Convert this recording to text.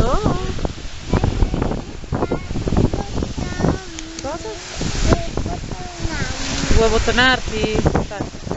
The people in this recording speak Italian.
Oh. Cosa? Vuoi bottonarti? Aspetta.